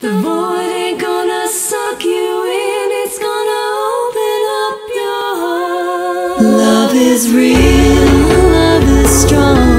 The void ain't gonna suck you in, it's gonna open up your heart. Love is real, love is strong.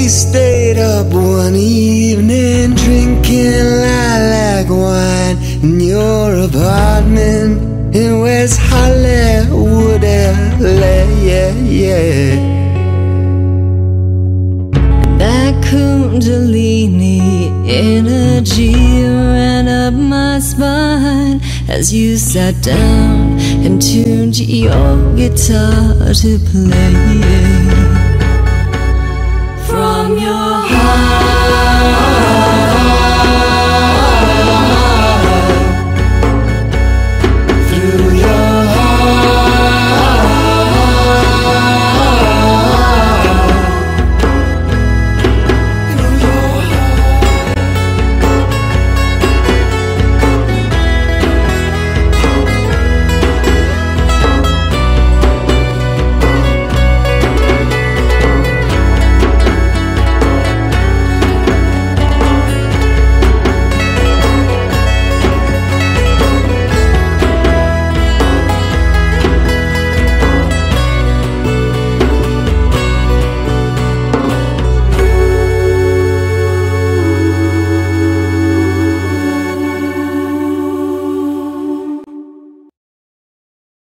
We stayed up one evening drinking lilac wine in your apartment in West Hollywood, LA. Yeah, yeah. That Kundalini energy ran up my spine as you sat down and tuned your guitar to play.